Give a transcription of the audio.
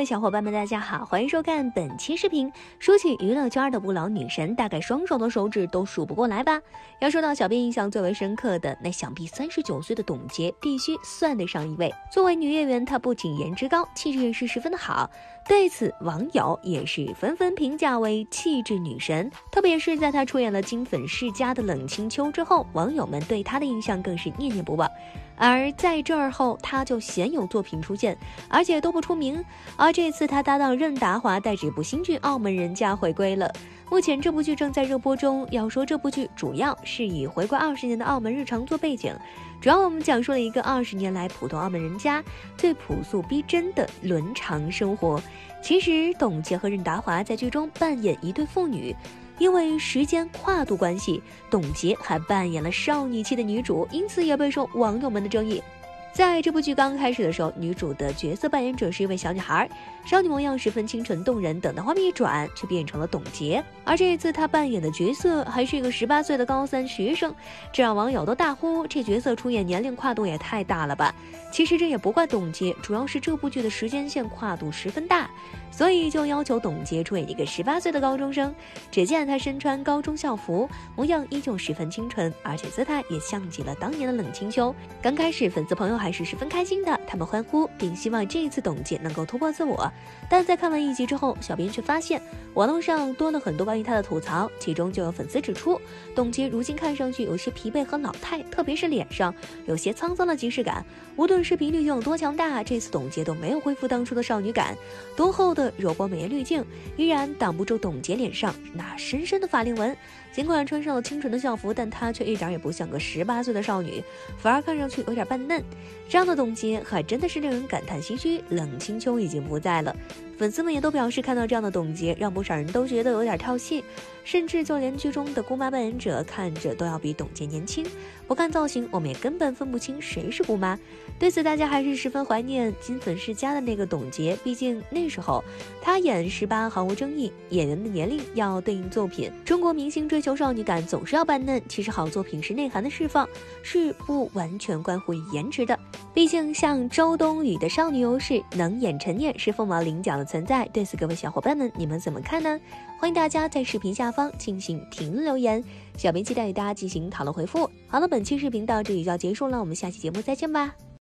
位小伙伴们，大家好，欢迎收看本期视频。说起娱乐圈的不老女神，大概双手的手指都数不过来吧。要说到小编印象最为深刻的，那想必三十九岁的董洁必须算得上一位。作为女演员，她不仅颜值高，气质也是十分的好。对此，网友也是纷纷评价为气质女神。特别是在她出演了金粉世家的冷清秋之后，网友们对她的印象更是念念不忘。而在这儿后，他就鲜有作品出现，而且都不出名。而这次，他搭档任达华带这部新剧《澳门人家》回归了。目前这部剧正在热播中。要说这部剧，主要是以回归二十年的澳门日常做背景，主要我们讲述了一个二十年来普通澳门人家最朴素逼真的伦常生活。其实，董洁和任达华在剧中扮演一对父女。因为时间跨度关系，董洁还扮演了少女期的女主，因此也备受网友们的争议。在这部剧刚开始的时候，女主的角色扮演者是一位小女孩，少女模样十分清纯动人。等到画面一转，却变成了董洁，而这一次她扮演的角色还是一个十八岁的高三学生，这让网友都大呼这角色出演年龄跨度也太大了吧！其实这也不怪董洁，主要是这部剧的时间线跨度十分大，所以就要求董洁出演一个十八岁的高中生。只见她身穿高中校服，模样依旧十分清纯，而且姿态也像极了当年的冷清秋。刚开始，粉丝朋友。还是十分开心的，他们欢呼，并希望这一次董洁能够突破自我。但在看完一集之后，小编却发现网络上多了很多关于她的吐槽，其中就有粉丝指出，董洁如今看上去有些疲惫和老态，特别是脸上有些沧桑的即视感。无论视频滤镜有多强大，这次董洁都没有恢复当初的少女感。多厚的柔波美颜滤镜依然挡不住董洁脸上那深深的法令纹。尽管穿上了清纯的校服，但她却一点也不像个十八岁的少女，反而看上去有点扮嫩。这样的董洁很真的是令人感叹唏嘘。冷清秋已经不在了，粉丝们也都表示看到这样的董洁，让不少人都觉得有点跳戏，甚至就连剧中的姑妈扮演者看着都要比董洁年轻。不看造型，我们也根本分不清谁是姑妈。对此，大家还是十分怀念金粉世家的那个董洁，毕竟那时候她演十八毫无争议。演员的年龄要对应作品，中国明星追求少女感总是要扮嫩。其实好作品是内涵的释放，是不完全关乎于颜值的。毕竟像周冬雨的少女优势，能演陈念是凤毛麟角的存在。对此，各位小伙伴们，你们怎么看呢？欢迎大家在视频下方进行评论留言，小编期待与大家进行讨论回复。好了，本期视频到这里就要结束了，我们下期节目再见吧。